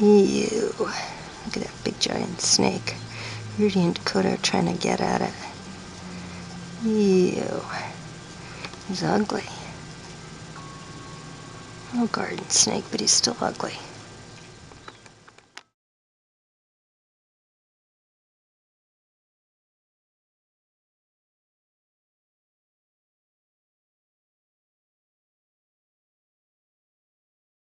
Ew. Look at that big giant snake. Rudy and Dakota are trying to get at it. Ew. He's ugly. No garden snake, but he's still ugly.